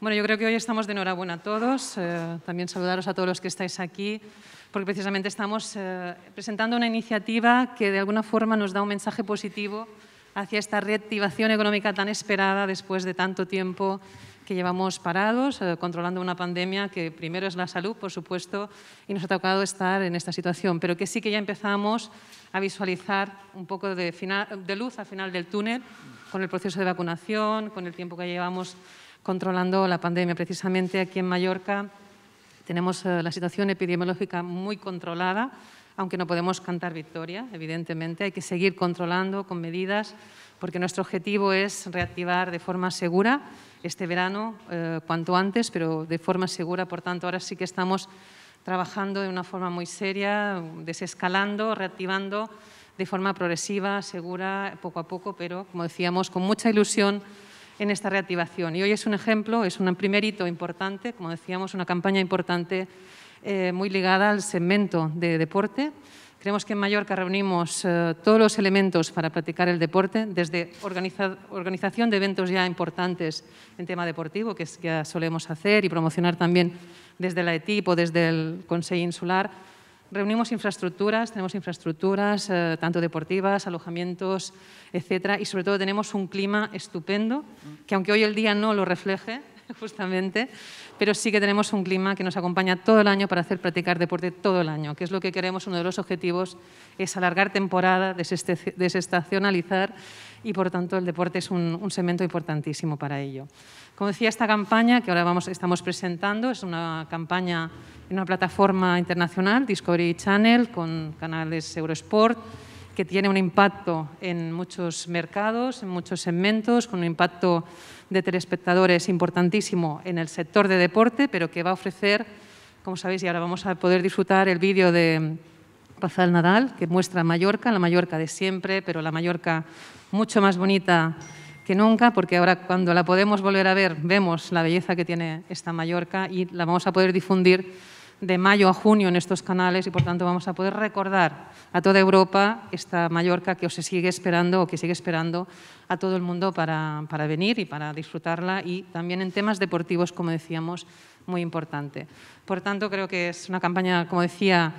Bueno, yo creo que hoy estamos de enhorabuena a todos. Eh, también saludaros a todos los que estáis aquí, porque precisamente estamos eh, presentando una iniciativa que de alguna forma nos da un mensaje positivo hacia esta reactivación económica tan esperada después de tanto tiempo que llevamos parados, eh, controlando una pandemia que primero es la salud, por supuesto, y nos ha tocado estar en esta situación, pero que sí que ya empezamos a visualizar un poco de, de luz al final del túnel con el proceso de vacunación, con el tiempo que llevamos controlando la pandemia. Precisamente aquí en Mallorca tenemos eh, la situación epidemiológica muy controlada, aunque no podemos cantar victoria, evidentemente. Hay que seguir controlando con medidas, porque nuestro objetivo es reactivar de forma segura este verano, eh, cuanto antes, pero de forma segura. Por tanto, ahora sí que estamos trabajando de una forma muy seria, desescalando, reactivando de forma progresiva, segura, poco a poco, pero, como decíamos, con mucha ilusión en esta reactivación. Y hoy es un ejemplo, es un primer hito importante, como decíamos, una campaña importante eh, muy ligada al segmento de deporte. Creemos que en Mallorca reunimos eh, todos los elementos para practicar el deporte, desde organización de eventos ya importantes en tema deportivo, que, es, que ya solemos hacer, y promocionar también desde la ETIP o desde el Consejo Insular, Reunimos infraestructuras, tenemos infraestructuras eh, tanto deportivas, alojamientos, etcétera, y sobre todo tenemos un clima estupendo, que aunque hoy el día no lo refleje, justamente, pero sí que tenemos un clima que nos acompaña todo el año para hacer practicar deporte todo el año, que es lo que queremos, uno de los objetivos es alargar temporada, desestacionalizar y por tanto el deporte es un, un segmento importantísimo para ello. Como decía, esta campaña que ahora vamos, estamos presentando es una campaña en una plataforma internacional, Discovery Channel, con canales Eurosport, que tiene un impacto en muchos mercados, en muchos segmentos, con un impacto de telespectadores importantísimo en el sector de deporte, pero que va a ofrecer, como sabéis, y ahora vamos a poder disfrutar el vídeo de Rafael Nadal, que muestra Mallorca, la Mallorca de siempre, pero la Mallorca mucho más bonita que nunca, porque ahora cuando la podemos volver a ver, vemos la belleza que tiene esta Mallorca y la vamos a poder difundir de mayo a junio en estos canales y por tanto vamos a poder recordar a toda Europa esta Mallorca que os sigue esperando o que sigue esperando a todo el mundo para, para venir y para disfrutarla y también en temas deportivos, como decíamos, muy importante. Por tanto, creo que es una campaña, como decía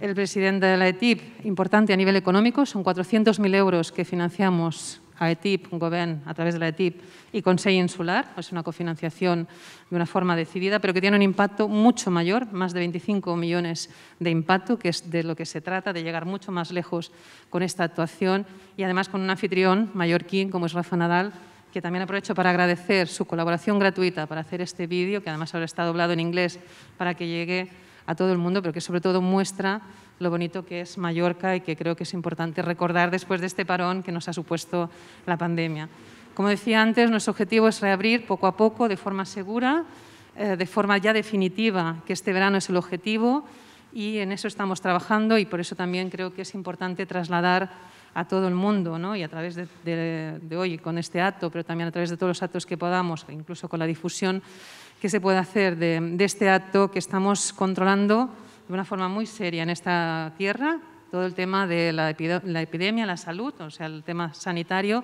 el presidente de la ETIP, importante a nivel económico. Son 400.000 euros que financiamos a ETIP, un gobierno a través de la ETIP y Consejo Insular, es una cofinanciación de una forma decidida, pero que tiene un impacto mucho mayor, más de 25 millones de impacto, que es de lo que se trata, de llegar mucho más lejos con esta actuación y además con un anfitrión mallorquín como es Rafa Nadal, que también aprovecho para agradecer su colaboración gratuita para hacer este vídeo, que además ahora está doblado en inglés para que llegue a todo el mundo, pero que sobre todo muestra lo bonito que es Mallorca y que creo que es importante recordar después de este parón que nos ha supuesto la pandemia. Como decía antes, nuestro objetivo es reabrir poco a poco, de forma segura, eh, de forma ya definitiva, que este verano es el objetivo y en eso estamos trabajando y por eso también creo que es importante trasladar a todo el mundo ¿no? y a través de, hoy con este acto, pero también a través de todos los actos que podamos, incluso con la difusión que se puede hacer de, de este acto que estamos controlando de una forma muy seria en esta tierra todo el tema de la, epidemia, la salud, o sea, el tema sanitario,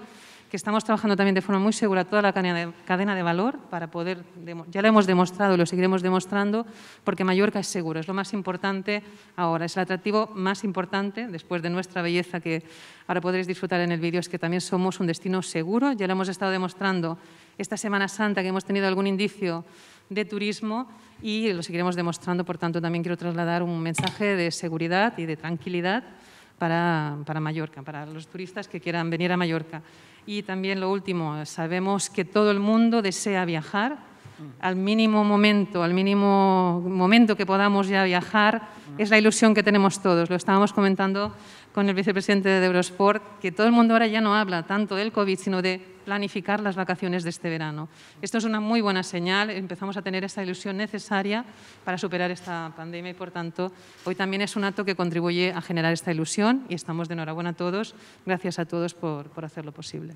que estamos trabajando también de forma muy segura toda la cadena de, valor para poder, ya lo hemos demostrado y lo seguiremos demostrando, porque Mallorca es seguro, es lo más importante ahora, es el atractivo más importante después de nuestra belleza que ahora podréis disfrutar en el vídeo, es que también somos un destino seguro, ya lo hemos estado demostrando esta Semana Santa que hemos tenido algún indicio de turismo y lo seguiremos demostrando. Por tanto, también quiero trasladar un mensaje de seguridad y de tranquilidad para, para, Mallorca, para los turistas que quieran venir a Mallorca. Y también lo último, sabemos que todo el mundo desea viajar. Al mínimo momento, al mínimo momento que podamos ya viajar, es la ilusión que tenemos todos. Lo estábamos comentando con el vicepresidente de Eurosport, que todo el mundo ahora ya no habla tanto del COVID, sino de planificar las vacaciones de este verano. Esto es una muy buena señal, empezamos a tener esa ilusión necesaria para superar esta pandemia y, por tanto, hoy también es un acto que contribuye a generar esta ilusión y estamos de enhorabuena a todos. Gracias a todos por, por hacerlo posible.